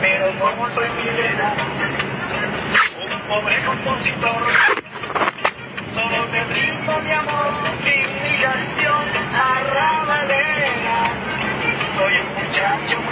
pero como soy minera, un pobre compositor, solo te brindo mi amor, mi canción arrabalera, soy un muchacho